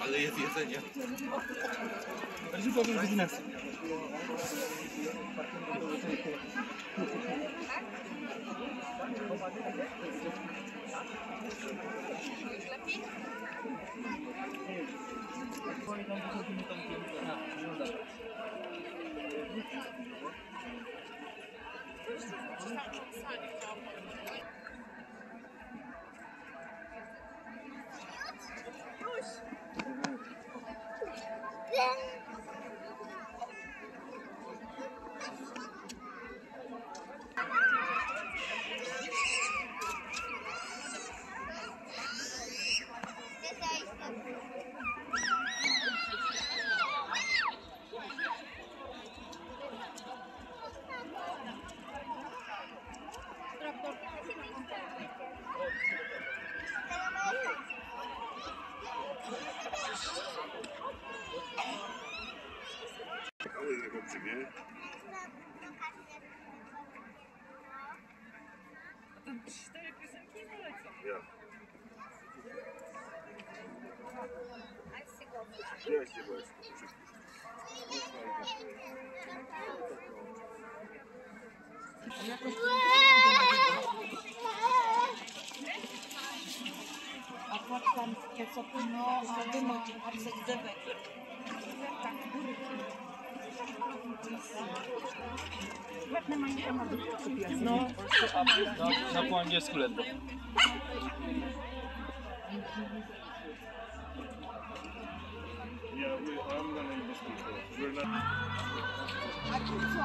Ale jest jedzenie. Leży powiem biznes. Cztery piosenki nie lecą. Ja. Jest, nie jest. Akurat tam co No. Na, na po angielsku ledwo. Yeah, we, I'm gonna use people. We're not... I think so.